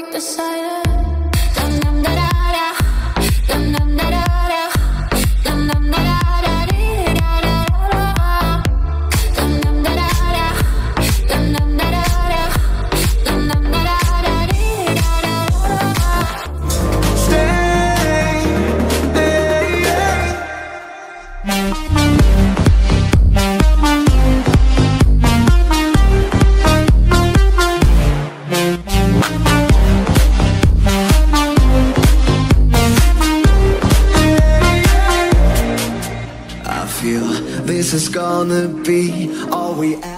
break the silence. Stay, stay, yeah. I feel this is gonna be all we ever